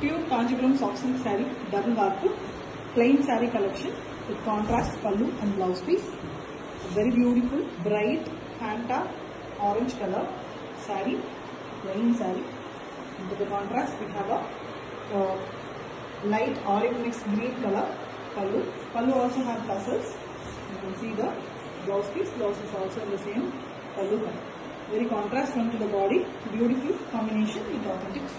Pure Kanchipuram soft silk saree, double warp, plain saree collection with contrast pallu and blouse piece. Very beautiful, bright, Fanta, orange color saree, plain saree. Into the contrast, we have a uh, light orange mixed green color pallu. Pallu also have tassels. You can see the blouse piece. Blouse is also in the same pallu color. Very contrast from to the body. Beautiful combination with authentic.